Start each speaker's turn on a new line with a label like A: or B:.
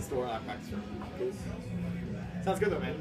A: the store, I practice. Sounds good though, man.